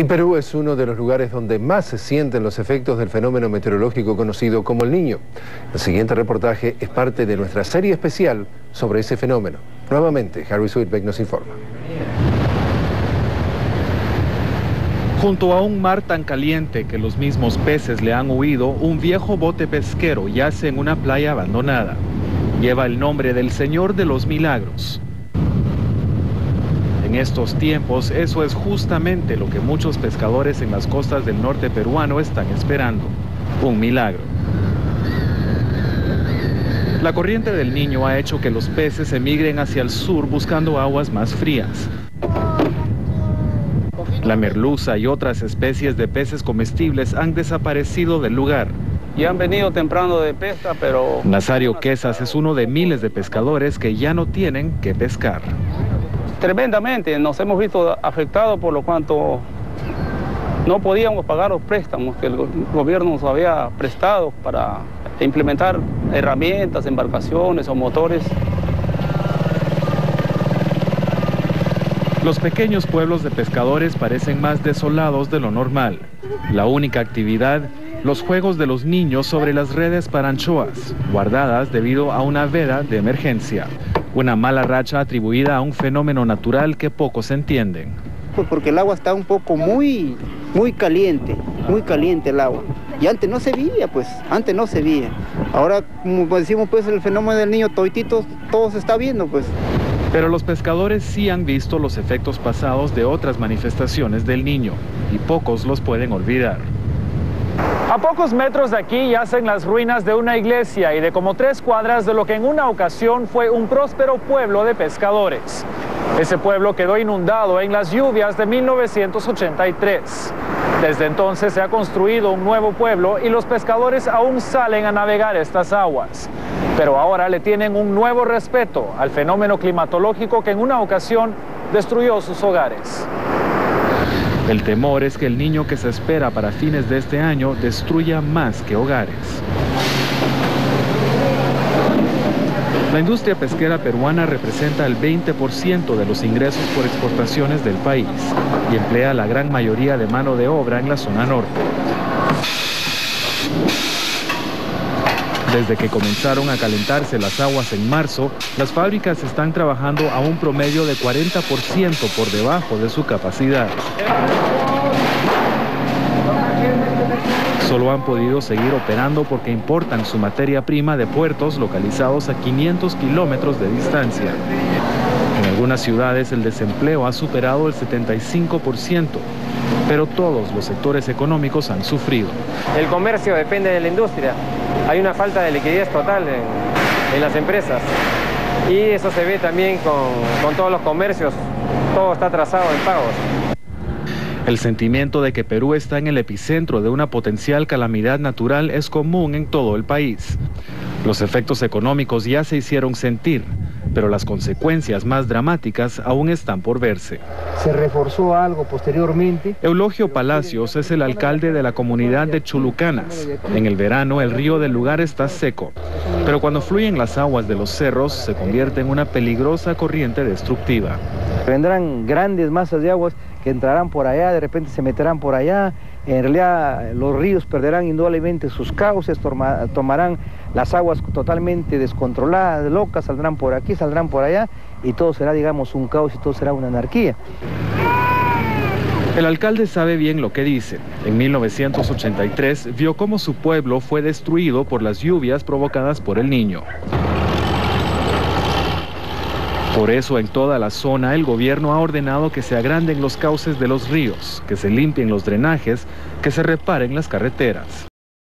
Y Perú es uno de los lugares donde más se sienten los efectos del fenómeno meteorológico conocido como el niño. El siguiente reportaje es parte de nuestra serie especial sobre ese fenómeno. Nuevamente, Harry Sweetbeck nos informa. Junto a un mar tan caliente que los mismos peces le han huido, un viejo bote pesquero yace en una playa abandonada. Lleva el nombre del Señor de los Milagros. En estos tiempos, eso es justamente lo que muchos pescadores en las costas del norte peruano están esperando, un milagro. La corriente del Niño ha hecho que los peces emigren hacia el sur buscando aguas más frías. La merluza y otras especies de peces comestibles han desaparecido del lugar. Y han venido temprano de pesca, pero... Nazario Quesas es uno de miles de pescadores que ya no tienen que pescar. Tremendamente, nos hemos visto afectados por lo cuanto no podíamos pagar los préstamos que el gobierno nos había prestado para implementar herramientas, embarcaciones o motores. Los pequeños pueblos de pescadores parecen más desolados de lo normal. La única actividad, los juegos de los niños sobre las redes para anchoas, guardadas debido a una veda de emergencia. Una mala racha atribuida a un fenómeno natural que pocos entienden. Pues porque el agua está un poco muy, muy caliente, muy caliente el agua. Y antes no se veía, pues, antes no se veía. Ahora, como decimos, pues, el fenómeno del niño toitito, todo se está viendo, pues. Pero los pescadores sí han visto los efectos pasados de otras manifestaciones del niño, y pocos los pueden olvidar. A pocos metros de aquí yacen las ruinas de una iglesia y de como tres cuadras de lo que en una ocasión fue un próspero pueblo de pescadores. Ese pueblo quedó inundado en las lluvias de 1983. Desde entonces se ha construido un nuevo pueblo y los pescadores aún salen a navegar estas aguas. Pero ahora le tienen un nuevo respeto al fenómeno climatológico que en una ocasión destruyó sus hogares. El temor es que el niño que se espera para fines de este año destruya más que hogares. La industria pesquera peruana representa el 20% de los ingresos por exportaciones del país y emplea la gran mayoría de mano de obra en la zona norte. Desde que comenzaron a calentarse las aguas en marzo, las fábricas están trabajando a un promedio de 40% por debajo de su capacidad. Solo han podido seguir operando porque importan su materia prima de puertos localizados a 500 kilómetros de distancia. En algunas ciudades el desempleo ha superado el 75%, pero todos los sectores económicos han sufrido. El comercio depende de la industria. Hay una falta de liquidez total en, las empresas. Y eso se ve también con, con todos los comercios. Todo está atrasado en pagos. El sentimiento de que Perú está en el epicentro de una potencial calamidad natural es común en todo el país. Los efectos económicos ya se hicieron sentir, pero las consecuencias más dramáticas aún están por verse. Se reforzó algo posteriormente. Eulogio Palacios es el alcalde de la comunidad de Chulucanas. En el verano el río del lugar está seco, pero cuando fluyen las aguas de los cerros se convierte en una peligrosa corriente destructiva. Vendrán grandes masas de aguas que entrarán por allá, de repente se meterán por allá. En realidad los ríos perderán indudablemente sus cauces, tomarán las aguas totalmente descontroladas, locas, saldrán por aquí, saldrán por allá y todo será, digamos, un caos y todo será una anarquía. El alcalde sabe bien lo que dice. En 1983 vio cómo su pueblo fue destruido por las lluvias provocadas por el niño. Por eso en toda la zona el gobierno ha ordenado que se agranden los cauces de los ríos, que se limpien los drenajes, que se reparen las carreteras.